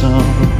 song.